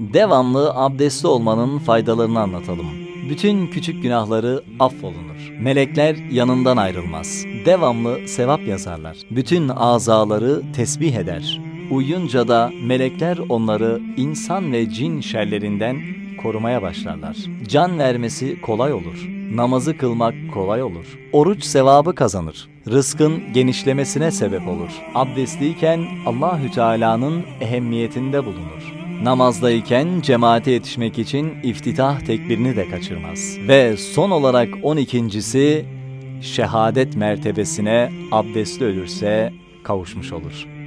Devamlı abdestli olmanın faydalarını anlatalım. Bütün küçük günahları affolunur. Melekler yanından ayrılmaz. Devamlı sevap yazarlar. Bütün azaları tesbih eder. Uyuyunca da melekler onları insan ve cin şerlerinden korumaya başlarlar. Can vermesi kolay olur. Namazı kılmak kolay olur. Oruç sevabı kazanır. Rızkın genişlemesine sebep olur. Abdestliyken Allahü Teala'nın ehemmiyetinde bulunur. Namazdayken cemaate yetişmek için iftitah tekbirini de kaçırmaz. Ve son olarak 12.si şehadet mertebesine abdestli ölürse kavuşmuş olur.